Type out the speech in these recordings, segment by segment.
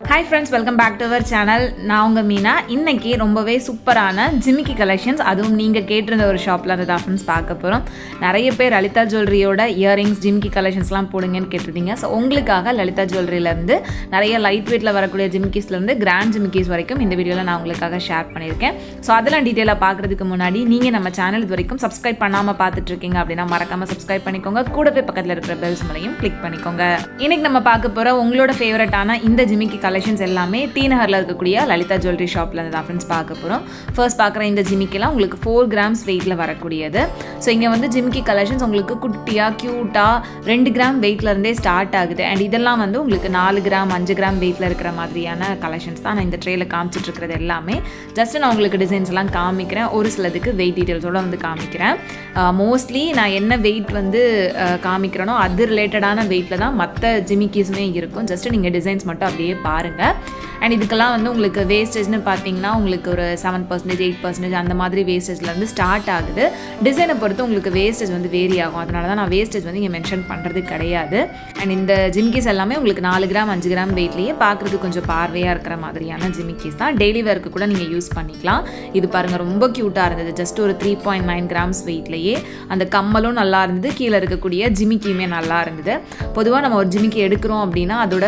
Hi friends welcome back to our channel நான் உங்கள் மீனா. இன்றைக்கி ரொம்பவே சூப்பரான ஜிமிக்கி கலெக்ஷன்ஸ் அதுவும் நீங்கள் கேட்டிருந்த ஒரு ஷாப்பில் அந்த தான் ஃப்ரெண்ட்ஸ் பார்க்க போகிறோம் நிறைய பேர் லலிதா ஜுவல்லரியோட இயரிங்ஸ் ஜிமிக்கி கலெக்ஷன்ஸ்லாம் போடுங்கன்னு கேட்டிருந்தீங்க. ஸோ உங்களுக்காக லலிதா ஜுவல்லரியிலேருந்து நிறைய லைட் வெயிட்டில் வரக்கூடிய ஜிமிக்கிஸ்லேருந்து கிராண்ட் ஜிமிக்கிஸ் வரைக்கும் இந்த வீடியோவில் நான் உங்களுக்காக ஷேர் பண்ணியிருக்கேன். ஸோ அதெல்லாம் டீட்டெயிலாக பார்க்குறதுக்கு முன்னாடி நீங்கள் நம்ம சேனல் இது வரைக்கும் சப்ஸ்கிரைப் பண்ணாமல் பார்த்துட்டு இருக்கீங்க அப்படின்னா மறக்காமல் சப்ஸ்கிரைப் பண்ணிக்கோங்க. கூடவே பக்கத்தில் இருக்கிற பெல்ஸ் மலையும் கிளிக் பண்ணிக்கோங்க. இன்றைக்கி நம்ம பார்க்க போகிற உங்களோட ஃபேவரட்டான இந்த ஜிமிக்கி கலெக்ஷன்ஸ் எல்லாமே டி நகரில் இருக்கக்கூடிய லலிதா ஜுவல்லரி ஷாப்பில் இருந்து தான் ஃப்ரெண்ட்ஸ் பார்க்க போகிறோம் ஃபர்ஸ்ட் பார்க்குற இந்த ஜிமிக்கிலாம் உங்களுக்கு ஃபோர் கிராம்ஸ் வெயிட்டில் வரக்கூடியது. ஸோ இங்கே வந்து ஜிமிக்கி கலெக்ஷன்ஸ் உங்களுக்கு குட்டியாக க்யூட்டாக ரெண்டு கிராம் வெயிட்லேருந்தே ஸ்டார்ட் ஆகுது. அண்ட் இதெல்லாம் வந்து உங்களுக்கு நாலு கிராம் அஞ்சு கிராம் வெயிட்டில் இருக்கிற மாதிரியான கலெக்ஷன்ஸ் தான் நான் இந்த ட்ரேயில் காமிச்சிட்டு இருக்கிறது எல்லாமே. ஜஸ்ட் நான் உங்களுக்கு டிசைன்ஸ் எல்லாம் காமிக்கிறேன். ஒரு சிலதுக்கு வெயிட் டீட்டெயில்ஸோடு வந்து காமிக்கிறேன். Uh, மோஸ்ட்லி நான் என்ன வெயிட் வந்து uh, காமிக்கிறேனோ அது ரிலேட்டடான வெயிட்டில் தான் மற்ற ஜிமிக்கிஸுமே இருக்கும். ஜஸ்ட் நீங்கள் டிசைன்ஸ் மட்டும் அப்படியே பாருங்கள் அண்ட் இதுக்கெல்லாம் வந்து உங்களுக்கு வேஸ்டேஜ்னு பார்த்தீங்கன்னா உங்களுக்கு ஒரு செவன் பர்சன்டேஜ் எயிட் பர்சன்டேஜ் அந்த மாதிரி வேஸ்டேஜ்லேருந்து ஸ்டார்ட் ஆகுது. டிசைனை பொறுத்து உங்களுக்கு வேஸ்டேஜ் வந்து வேரி ஆகும். அதனால தான் நான் வேஸ்டேஜ் வந்து இங்கே மென்ஷன் பண்ணுறது கிடையாது. அண்ட் இந்த ஜிமிக்கிஸ் எல்லாமே உங்களுக்கு நாலு கிராம் அஞ்சு கிராம் வெயிட்லேயே பார்க்குறதுக்கு கொஞ்சம் பார்வையாக இருக்கிற மாதிரியான ஜிமிக்கிஸ் தான். டெய்லி வேர்க்கு கூட நீங்கள் யூஸ் பண்ணிக்கலாம். இது பாருங்கள் ரொம்ப க்யூட்டாக இருந்தது. ஜஸ்ட் ஒரு த்ரீ பாயிண்ட் நைன் கிராம்ஸ் வெயிட்லேயே அந்த கம்மலும் நல்லா இருந்தது. கீழே இருக்கக்கூடிய ஜிமிக்கியுமே நல்லா இருந்தது. பொதுவாக நம்ம ஒரு ஜிமிக்கி எடுக்கிறோம் அப்படின்னா அதோட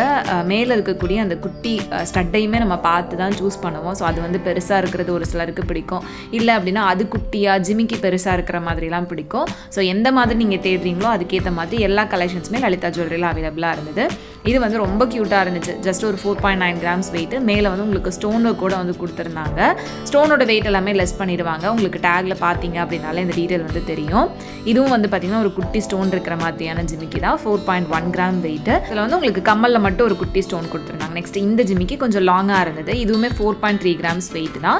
மேலே இருக்கக்கூடிய அந்த குட்டி ஸ்டட்டையுமே நம்ம பார்த்து தான் சூஸ் பண்ணுவோம். ஸோ அது வந்து பெருசாக இருக்கிறது ஒரு சிலருக்கு பிடிக்கும். இல்லை அப்படின்னா அது குட்டியாக ஜிமிக்கி பெருசாக இருக்கிற மாதிரிலாம் பிடிக்கும். ஸோ எந்த மாதிரி நீங்கள் தேடுறீங்களோ அதுக்கேற்ற மாதிரி எல்லா கலெக்ஷன்ஸுமே லலிதா ஜுவல்லரியில் அவைலபிளாக இருந்தது. இது வந்து ரொம்ப க்யூட்டாக இருந்துச்சு. ஜஸ்ட் ஒரு four point nine grams weight மேலே வந்து உங்களுக்கு ஸ்டோனு கூட வந்து கொடுத்துருந்தாங்க. ஸ்டோனோட வெயிட் எல்லாமே லெஸ் பண்ணிடுவாங்க. உங்களுக்கு டேக்ல பார்த்தீங்க அப்படின்னாலே இந்த டீட்டெயில் வந்து தெரியும். இதுவும் வந்து பார்த்தீங்கன்னா ஒரு குட்டி ஸ்டோன் இருக்கிற மாதிரியான ஜிமிக்கி தான். Four point one gram weight இதில் வந்து உங்களுக்கு கம்மலில் மட்டும் ஒரு குட்டி ஸ்டோன் கொடுத்துருந்தாங்க. நெக்ஸ்ட் நெக்ஸ்ட் இந்த ஜிமிக்கி கொஞ்சம் லாங்காக இருந்தது. இதுவுமே four point three grams weight தான்.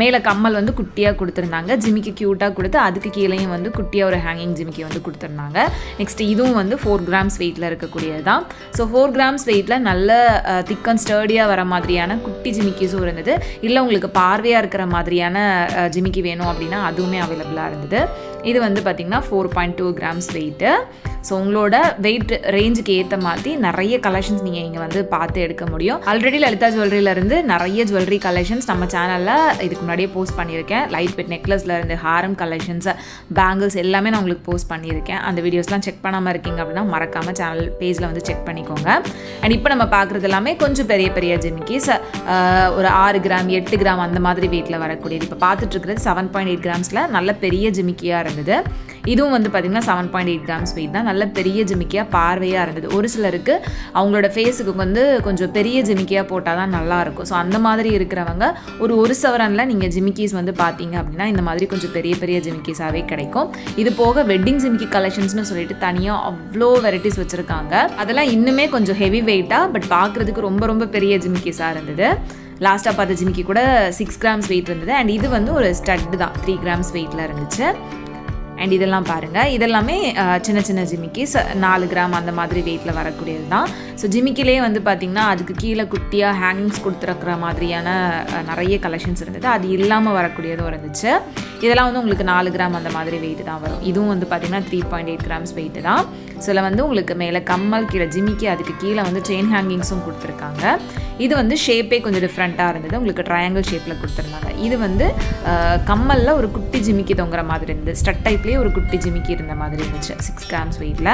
மேலே கம்மல் வந்து குட்டியாக கொடுத்துருந்தாங்க. ஜிம்மிக்கு க்யூட்டாக கொடுத்து அதுக்கு கீழேயும் வந்து குட்டியாக ஒரு ஹேங்கிங் ஜிமிக்கி வந்து கொடுத்துருந்தாங்க. நெக்ஸ்ட் இதுவும் வந்து ஃபோர் கிராம்ஸ் வெயிட்டில் இருக்கக்கூடியது தான். ஸோ ஃபோர் கிராம்ஸ் வெயிட்டில் நல்ல திக் அண்ட் ஸ்டர்டியாக வர மாதிரியான குட்டி ஜிமிக்கிஸும் இருந்தது. இல்லை உங்களுக்கு பார்வையாக இருக்கிற மாதிரியான ஜிமிக்கி வேணும் அப்படின்னா அதுவுமே அவைலபிளாக இருந்தது. இது வந்து பார்த்திங்கன்னா four point two grams weight so உங்களோட வெயிட் ரேஞ்சுக்கு ஏற்ற மாதிரி நிறைய கலெக்ஷன்ஸ் நீங்கள் இங்கே வந்து பார்த்து எடுக்க முடியும். ஆல்ரெடி லலிதா ஜுவல்லரியிலேருந்து நிறைய ஜுவல்லரி கலெக்ஷன்ஸ் நம்ம சேனலில் இதுக்கு முன்னாடியே போஸ்ட் பண்ணியிருக்கேன். லைட் வெயிட் நெக்லஸில் இருந்து ஹாரம் கலெக்ஷன்ஸ் பேங்கிள்ஸ் எல்லாமே நான் உங்களுக்கு போஸ்ட் பண்ணியிருக்கேன். அந்த வீடியோஸ்லாம் செக் பண்ணாமல் இருக்கீங்க அப்படின்னா மறக்காமல் சேனல் பேஜில் வந்து செக் பண்ணிக்கோங்க. அண்ட் இப்போ நம்ம பார்க்குறது எல்லாமே கொஞ்சம் பெரிய பெரிய ஜிமிக்கிஸ் ஒரு ஆறு கிராம் எட்டு கிராம் அந்த மாதிரி வெயிட்டில் வரக்கூடியது. இப்போ பார்த்துட்ருக்கிறது செவன் பாயிண்ட் எயிட் கிராம்ஸில் நல்ல பெரிய ஜிமிக்கியாக இருந்தது. இதுவும் வந்து பார்த்திங்கன்னா seven point eight grams weight தான். நல்ல பெரிய ஜிமிக்கியாக பார்வையாக இருந்தது. ஒரு சிலருக்கு அவங்களோட ஃபேஸுக்கு வந்து கொஞ்சம் பெரிய ஜிமிக்கியாக போட்டால் தான் நல்லாயிருக்கும் ஸோ அந்த மாதிரி இருக்கிறவங்க ஒரு ஒரு சவரனில் நீங்கள் ஜிமிக்கிஸ் வந்து பார்த்தீங்க அப்படின்னா இந்த மாதிரி கொஞ்சம் பெரிய பெரிய ஜிமிக்கிஸாகவே கிடைக்கும். இது போக வெட்டிங் ஜிமிக்கி கலெக்ஷன்ஸ்னு சொல்லிட்டு தனியாக அவ்வளோ வெரைட்டிஸ் வச்சுருக்காங்க. அதெல்லாம் இன்னுமே கொஞ்சம் ஹெவி வெயிட்டாக பட் பார்க்குறதுக்கு ரொம்ப ரொம்ப பெரிய ஜிமிக்கிஸாக இருந்தது. லாஸ்ட்டாக பார்த்த ஜிமிக்கி கூட சிக்ஸ் கிராம்ஸ் வெயிட் இருந்தது. அண்ட் இது வந்து ஒரு ஸ்டட் தான். த்ரீ கிராம்ஸ் வெயிட்டில் இருந்துச்சு. அண்ட் இதெல்லாம் பாருங்கள் இதெல்லாமே சின்ன சின்ன ஜிமிக்கிஸ் நாலு கிராம் அந்த மாதிரி வெயிட்டில் வரக்கூடியது தான். ஸோ ஜிமிக்கிலே வந்து பார்த்திங்கன்னா அதுக்கு கீழே குட்டியாக ஹேங்கிங்ஸ் கொடுத்துருக்குற மாதிரியான நிறைய கலெக்ஷன்ஸ் இருந்தது. அது இல்லாமல் வரக்கூடியதும் இருந்துச்சு. இதெல்லாம் வந்து உங்களுக்கு நாலு கிராம் அந்த மாதிரி வெயிட் தான் வரும். இதுவும் வந்து பார்த்திங்கன்னா three point eight grams weight தான். சில வந்து உங்களுக்கு மேலே கம்மல் கீழே ஜிமிக்கி அதுக்கு கீழே வந்து செயின் ஹேங்கிங்ஸும் கொடுத்துருக்காங்க. இது வந்து ஷேப்பே கொஞ்சம் டிஃப்ரெண்ட்டாக இருந்தது. உங்களுக்கு ட்ரையாங்கிள் ஷேப்பில் கொடுத்துருந்தாங்க. இது வந்து கம்மலில் ஒரு குட்டி ஜிமிக்கி தொங்குற மாதிரி இருந்தது. ஸ்டட் டைப்லேயே ஒரு குட்டி ஜிமிக்கி இருந்த மாதிரி இருந்துச்சு. சிக்ஸ் கிராம்ஸ் வெயிட்டில்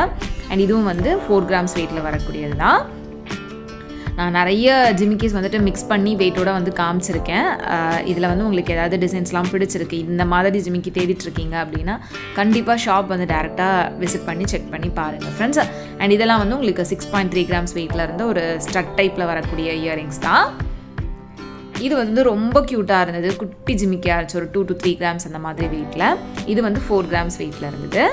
அண்ட் இதுவும் வந்து ஃபோர் கிராம்ஸ் வெயிட்டில் வரக்கூடியது தான் நான் நிறைய ஜிமிக்கிஸ் வந்துட்டு மிக்ஸ் பண்ணி வெயிட்டோட வந்து காமிச்சிருக்கேன். இதில் வந்து உங்களுக்கு ஏதாவது டிசைன்ஸ்லாம் பிடிச்சிருக்கு. இந்த மாதிரி ஜிமிக்கி தேடிட்டுருக்கீங்க அப்படின்னா கண்டிப்பாக ஷாப் வந்து டேரெக்டாக விசிட் பண்ணி செக் பண்ணி பாருங்கள் ஃப்ரெண்ட்ஸ் அண்ட் இதெல்லாம் வந்து உங்களுக்கு சிக்ஸ் பாயிண்ட் த்ரீ கிராம்ஸ் வெயிட்டில் இருந்து ஒரு ஸ்டட் டைப்பில் வரக்கூடிய இயரிங்ஸ் தான். இது வந்து ரொம்ப க்யூட்டாக இருந்தது. குட்டி ஜிமிக்கியாக இருந்துச்சு. ஒரு டூ டு த்ரீ கிராம்ஸ் அந்த மாதிரி வெயிட்டில் இது வந்து ஃபோர் கிராம்ஸ் வெயிட்டில் இருந்தது.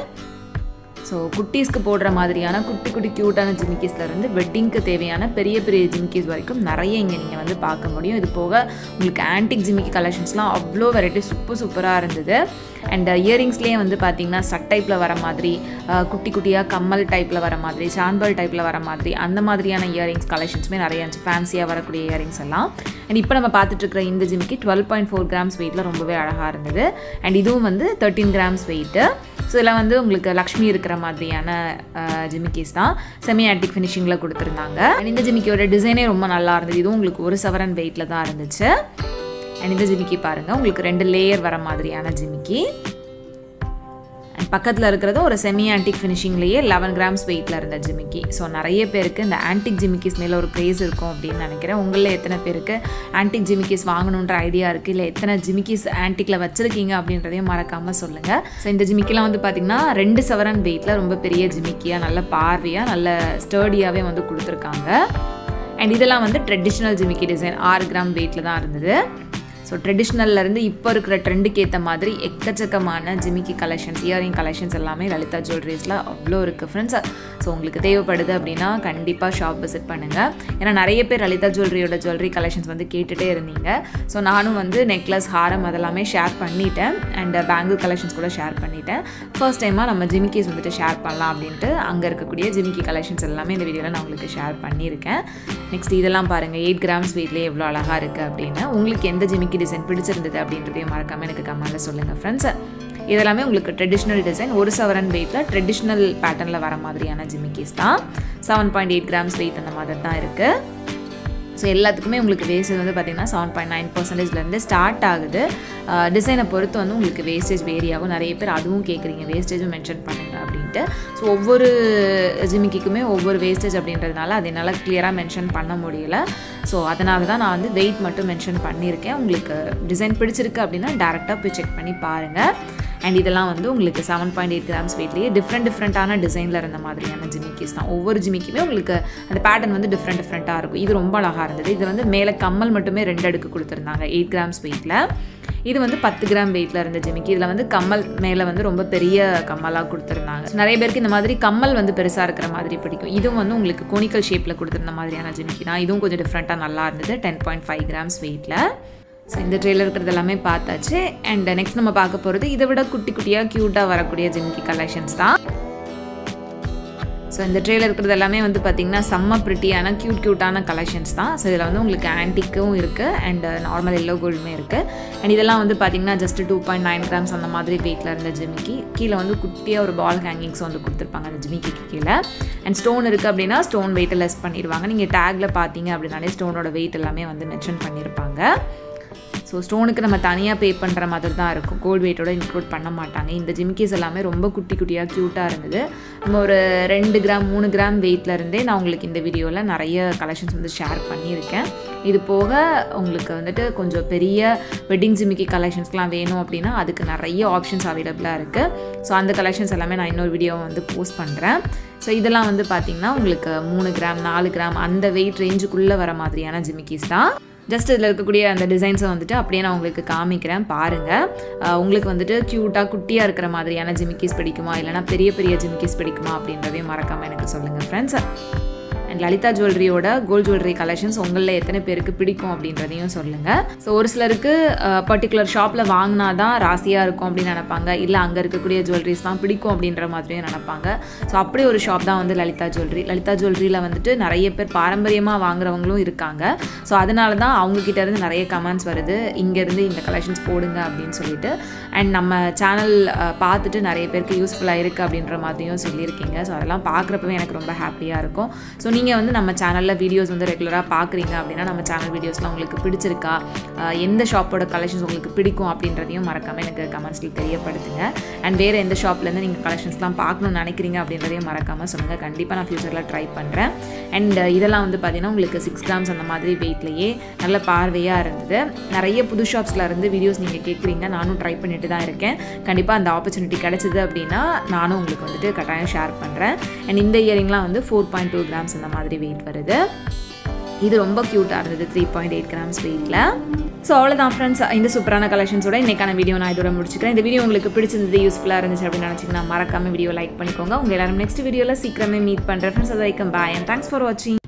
ஸோ குட்டீஸ்க்கு போடுற மாதிரியான குட்டி குட்டி க்யூட்டான ஜிமிக்கிஸ்லேருந்து வெட்டிங்க்கு தேவையான பெரிய பெரிய ஜிமிக்கிஸ் வரைக்கும் நிறைய இங்கே நீங்கள் வந்து பார்க்க முடியும். இது போக உங்களுக்கு ஆன்டிக் ஜிமிக்கி கலெக்ஷன்ஸ்லாம் அவ்வளோ வெரைட்டி சூப்பர் சூப்பராக இருந்தது. அண்ட் இயரிங்ஸ்லேயே uh, வந்து பார்த்திங்கன்னா சட் டைப்பில் வர மாதிரி uh, குட்டி குட்டியாக கம்மல் டைப்பில் வர மாதிரி சாம்பல் டைப்பில் வர மாதிரி அந்த மாதிரியான இயரிங்ஸ் கலெக்ஷன்ஸுமே நிறைய இருந்துச்சு. ஃபேன்சியாக வரக்கூடிய இயரிங்ஸ் எல்லாம். அண்ட் இப்போ நம்ம பார்த்துட்ருக்கிற இந்த ஜிமிக்கி டுவெல் பாயிண்ட் ஃபோர் கிராம்ஸ் வெயிட்டில் ரொம்பவே அழகாக இருந்தது. அண்ட் இதுவும் வந்து தேர்ட்டீன் கிராம்ஸ் வெயிட்டு ஸோ இதெல்லாம் வந்து உங்களுக்கு லக்ஷ்மி இருக்கிற மாதிரியான ஜிமிக்கிஸ் தான். செமி ஆட்டிக் ஃபினிஷிங்கில் கொடுத்துருந்தாங்க. அண்ட் இந்த ஜிமிக்கியோட டிசைனே ரொம்ப நல்லா இருந்தது. இதுவும் உங்களுக்கு ஒரு சவரன் வெயிட்டில் தான் இருந்துச்சு. அண்ட் இந்த ஜிமிக்கி பாருங்கள் உங்களுக்கு ரெண்டு லேயர் வர மாதிரியான ஜிமிக்கி அண்ட் பக்கத்தில் இருக்கிறது ஒரு செமி ஆன்டிக் ஃபினிஷிங்லேயே லெவன் கிராம்ஸ் வெயிட்டில் இருந்த ஜிமிக்கி. ஸோ நிறைய பேருக்கு இந்த ஆன்டிக் ஜிமிக்கிஸ் மேலே ஒரு க்ரேஸ் இருக்கும் அப்படின்னு நினைக்கிறேன். உங்களில் எத்தனை பேருக்கு ஆன்டிக் ஜிமிக்கிஸ் வாங்கணுன்ற ஐடியா இருக்குது இல்லை எத்தனை ஜிமிக்கிஸ் ஆன்டிக்கில் வச்சுருக்கீங்க அப்படின்றதையும் மறக்காமல் சொல்லுங்கள் ஸோ இந்த ஜிமிக்கிலாம் வந்து பார்த்திங்கன்னா ரெண்டு சவரன் வெயிட்டில் ரொம்ப பெரிய ஜிமிக்கியாக நல்ல பார்வையாக நல்ல ஸ்டர்டியாகவே வந்து கொடுத்துருக்காங்க. அண்ட் இதெல்லாம் வந்து ட்ரெடிஷ்னல் ஜிமிக்கி டிசைன் ஆறு கிராம் வெயிட்டில் தான் இருந்தது. ஸோ ட்ரெடிஷ்னல்லேருந்து இப்போ இருக்கிற ட்ரெண்டுக்கு ஏற்ற மாதிரி எக்கச்சக்கமான ஜிமிக்கி கலெக்ஷன்ஸ் இயரிங் கலெக்ஷன்ஸ் எல்லாமே லலிதா ஜுவல்லரிஸில் அவ்வளோ இருக்குது ஃப்ரெண்ட்ஸ் ஸோ உங்களுக்கு தேவைப்படுது அப்படின்னா கண்டிப்பாக ஷாப் விசிட் பண்ணுங்கள் ஏன்னா நிறைய பேர் லலிதா ஜுவல்லரியோட ஜுவல்லரி கலெக்ஷன்ஸ் வந்து கேட்டுகிட்டே இருந்தீங்க. ஸோ நானும் வந்து நெக்லஸ் ஹாரம் அதெல்லாமே ஷேர் பண்ணிட்டேன். அண்ட் பேங்கிள் கலெக்ஷன்ஸ் கூட ஷேர் பண்ணிட்டேன். ஃபர்ஸ்ட் டைமாக நம்ம ஜிமிக்கிஸ் வந்துட்டு ஷேர் பண்ணலாம் அப்படின்ட்டு அங்கே இருக்கக்கூடிய ஜிமிக்கி கலெக்ஷன்ஸ் எல்லாமே இந்த வீடியோவில் நான் உங்களுக்கு ஷேர் பண்ணியிருக்கேன். நெக்ஸ்ட் இதெல்லாம் பாருங்கள் எயிட் கிராம்ஸ் வெயிட்லேயே எவ்வளோ அழகாக இருக்குது அப்படின்னு. உங்களுக்கு எந்த ஜிமிக்கி டிசைன் பிடிச்சிருந்தது அப்படின்றதையும் மறக்காமல் எனக்கு கமெண்ட்டில் சொல்லுங்கள் ஃப்ரெண்ட்ஸ் இதெல்லாமே உங்களுக்கு ட்ரெடிஷ்னல் டிசைன் ஒரு சவரன் வெயிட்டில் ட்ரெடிஷ்னல் பேட்டர்னில் வர மாதிரியான ஜிமிக்கிஸ் தான். Seven point eight grams weight அந்த மாதிரி தான் இருக்குது ஸோ எல்லாத்துக்குமே உங்களுக்கு வேஸ்டேஜ் வந்து பார்த்திங்கன்னா செவன் பாயிண்ட் நைன் பர்சன்டேஜ்லேருந்து ஸ்டார்ட் ஆகுது. டிசைனை பொறுத்து வந்து உங்களுக்கு வேஸ்டேஜ் வேரி ஆகும். நிறைய பேர் அதுவும் கேட்குறீங்க வேஸ்டேஜும் மென்ஷன் பண்ணுங்க அப்படின்ட்டு. ஸோ ஒவ்வொரு ஜிமிக்கிக்குமே ஒவ்வொரு வேஸ்டேஜ் அப்படின்றதுனால அதை என்னால் கிளியராக மென்ஷன் பண்ண முடியல. ஸோ அதனால தான் நான் வந்து வெயிட் மட்டும் மென்ஷன் பண்ணியிருக்கேன். உங்களுக்கு டிசைன் பிடிச்சிருக்கு அப்படின்னா டேரெக்டாக போய் செக் பண்ணி பாருங்கள் அண்ட் இதெல்லாம் வந்து உங்களுக்கு செவன் பாயிண்ட் எயிட் கிராம்ஸ் வெயிட்லேயே டிஃப்ரெண்ட் டிஃப்ரெண்ட்டான டிசைனில் இருந்த மாதிரியான ஜிமிக்கிஸ் தான். ஒவ்வொரு ஜிமிக்குமே உங்களுக்கு அந்த பேட்டர்ன் வந்து டிஃப்ரெண்ட் டிஃப்ரெண்ட்டாக இருக்கும். இது ரொம்ப அழகாக இருந்தது. இது வந்து மேலே கம்மல் மட்டுமே ரெண்டு அடுக்கு கொடுத்துருந்தாங்க எயிட் கிராம்ஸ் வெயிட்டில் இது வந்து பத்து கிராம் வெயிட்டில் இருந்த ஜிமிக்கி இதில் வந்து கம்மல் மேலே வந்து ரொம்ப பெரிய கம்மலாக கொடுத்துருந்தாங்க. நிறைய பேருக்கு இந்த மாதிரி கம்மல் வந்து பெருசாக இருக்கிற மாதிரி பிடிக்கும். இதுவும் வந்து உங்களுக்கு கோனிக்கல் ஷேப்பில் கொடுத்துருந்த மாதிரியான ஜிமிக்கி தான். இதுவும் கொஞ்சம் டிஃப்ரெண்ட்டாக நல்லா இருந்தது டென் பாயிண்ட் ஃபைவ் கிராம்ஸ் வெயிட்டில் ஸோ இந்த ட்ரெயிலர் இருக்கிறது எல்லாமே பார்த்தாச்சு. அண்ட் நெக்ஸ்ட் நம்ம பார்க்க போகிறது இதை விட குட்டி குட்டியாக க்யூட்டாக வரக்கூடிய ஜிமிக்கி கலெக்ஷன்ஸ் தான். ஸோ இந்த ட்ரெயிலர் இருக்கிறது எல்லாமே வந்து பார்த்திங்கன்னா செம்ம ப்ரிட்டியான க்யூட் க்யூட்டான கலெக்ஷன்ஸ் தான். ஸோ இதில் வந்து உங்களுக்கு ஆன்டிக்கும் இருக்குது அண்ட் நார்மல் எல்லோ கோல்டுமே இருக்குது அண்ட் இதெல்லாம் வந்து பார்த்திங்கன்னா just two point nine grams அந்த மாதிரி வெயிட்டில் இருந்த ஜிமிக்கி கீழே வந்து குட்டியாக ஒரு பால் ஹேங்கிங்ஸ் வந்து கொடுத்துருப்பாங்க அந்த ஜிமிக்கிக்கு கீழே. அண்ட் ஸ்டோன் இருக்குது அப்படின்னா ஸ்டோன் வெயிட்டை லெஸ் பண்ணிடுவாங்க. நீங்கள் டேக்கில் பார்த்தீங்க அப்படின்னாலே ஸ்டோனோட வெயிட் எல்லாமே வந்து மென்ஷன் பண்ணியிருப்பாங்க. ஸோ ஸ்டோனுக்கு நம்ம தனியாக பே பண்ணுற மாதிரி தான் இருக்கும் கோல்டு வெயிட்டோட இன்க்ளூட் பண்ண மாட்டாங்க. இந்த ஜிமிக்கீஸ் எல்லாமே ரொம்ப குட்டி குட்டியாக க்யூட்டாக இருந்தது. நம்ம ஒரு ரெண்டு கிராம் மூணு கிராம் வெயிட்ல இருந்தே நான் உங்களுக்கு இந்த வீடியோவில் நிறைய கலெக்ஷன்ஸ் வந்து ஷேர் பண்ணியிருக்கேன். இது போக உங்களுக்கு வந்துட்டு கொஞ்சம் பெரிய வெட்டிங் ஜிமிக்கி கலெக்ஷன்ஸ்லாம் வேணும் அப்படின்னா அதுக்கு நிறைய ஆப்ஷன்ஸ் அவைலபிளாக இருக்குது ஸோ அந்த கலெக்ஷன்ஸ் எல்லாமே நான் இன்னொரு வீடியோவை வந்து போஸ்ட் பண்ணுறேன் ஸோ இதெல்லாம் வந்து பார்த்திங்கன்னா உங்களுக்கு மூணு கிராம் நாலு கிராம் அந்த வெயிட் ரேஞ்சுக்குள்ளே வர மாதிரியான ஜிமிக்கிஸ் தான். ஜஸ்ட் இதில் இருக்கக்கூடிய அந்த டிசைன்ஸை வந்துட்டு அப்படியே நான் உங்களுக்கு காமிக்கிறேன் பாருங்கள் உங்களுக்கு வந்துட்டு க்யூட்டாக குட்டியாக இருக்கிற மாதிரியான ஜிமிக்கிஸ் பிடிக்குமா? இல்லைனா பெரிய பெரிய ஜிமிக்கிஸ் பிடிக்குமா அப்படின்றதையும் மறக்காமல் எனக்கு சொல்லுங்கள் ஃப்ரெண்ட்ஸ் அண்ட் லலிதா ஜுவல்லரியோட கோல்ட் ஜுவல்லரி கலெக்ஷன்ஸ் உங்களில் எத்தனை பேருக்கு பிடிக்கும் அப்படின்றதையும் சொல்லுங்கள் ஸோ ஒரு சிலருக்கு பர்டிகுலர் ஷாப்பில் வாங்கினா தான் ராசியாக இருக்கும் அப்படின்னு நினப்பாங்க. இல்லை அங்கே இருக்கக்கூடிய ஜுவல்லரிஸ் தான் பிடிக்கும் அப்படின்ற மாதிரியும் நினப்பாங்க. ஸோ அப்படி ஒரு ஷாப் தான் வந்து லலிதா ஜுவல்லரி லலிதா ஜுவல்லரியில் வந்துட்டு நிறைய பேர் பாரம்பரியமாக வாங்குறவங்களும் இருக்காங்க. ஸோ அதனால தான் அவங்கக்கிட்ட இருந்து நிறைய கமெண்ட்ஸ் வருது. இங்கேருந்து இந்த கலெக்ஷன்ஸ் போடுங்க அப்படின்னு சொல்லிட்டு. அண்ட் நம்ம சேனல் பார்த்துட்டு நிறைய பேருக்கு யூஸ்ஃபுல்லாக இருக்குது அப்படின்ற மாதிரியும் சொல்லியிருக்கீங்க. ஸோ அதெல்லாம் பார்க்குறப்பவே எனக்கு ரொம்ப ஹாப்பியாக இருக்கும். ஸோ நீங்கள் வந்து நம்ம சேனலில் வீடியோஸ் வந்து ரெகுலராக பார்க்குறீங்க அப்படின்னா நம்ம சேனல் வீடியோஸ்லாம் உங்களுக்கு பிடிச்சிருக்கா? எந்த ஷாப்போட கலெக்ஷன்ஸ் உங்களுக்கு பிடிக்கும் அப்படின்றதையும் மறக்காமல் எனக்கு கமெண்ட்ஸில் தெரியப்படுத்துங்க. அண்ட் வேறு எந்த ஷாப்லேருந்து நீங்கள் கலெக்ஷன்ஸ்லாம் பார்க்கணும்னு நினைக்கிறீங்க அப்படின்றதையும் மறக்காமல் சொல்லுங்கள் கண்டிப்பாக நான் ஃப்யூச்சரில் ட்ரை பண்ணுறேன் அண்ட் இதெல்லாம் வந்து பார்த்திங்கன்னா உங்களுக்கு சிக்ஸ் கிராம்ஸ் அந்த மாதிரி வெயிட்லேயே நல்ல பார்வையாக இருந்தது. நிறைய புது ஷாப்ஸில் இருந்து வீடியோஸ் நீங்கள் கேட்குறீங்க நானும் ட்ரை பண்ணிட்டு தான் இருக்கேன். கண்டிப்பாக அந்த ஆப்பர்ச்சுனிட்டி கிடச்சிது அப்படின்னா நானும் உங்களுக்கு வந்துட்டு கட்டாயம் ஷேர் பண்ணுறேன் அண்ட் இந்த இயரிங்லாம் வந்து ஃபோர் பாயிண்ட் டூ கிராம்ஸ் அந்த மாதிரி வெயிட் வருது. இது ரொம்ப க்யூட்டாக இருந்தது த்ரீ பாயிண்ட் எயிட் கிராம்ஸ் வெயிட்டில் ஸோ அவ்வளோதான் ஃப்ரெண்ட்ஸ் இந்த சூப்பரான கலெக்ஷன்ஸோட இன்றைக்கான வீடியோ நான் இதோட முடிச்சுக்கிறேன். இந்த வீடியோ உங்களுக்கு பிடிச்சிருந்தது யூஸ்ஃபுல்லாக இருந்துச்சு அப்படின்னு நினச்சிங்கன்னா மறக்காம வீடியோ லைக் பண்ணிக்கோங்க. உங்கள் எல்லாரும் நெக்ஸ்ட் வீடியோவில் சீக்கிரமே மீட் பண்ணுறேன் ஃப்ரெண்ட்ஸ் அது வைக்கம் பாய் அண்ட் தேங்க்ஸ் ஃபார் வாட்சிங்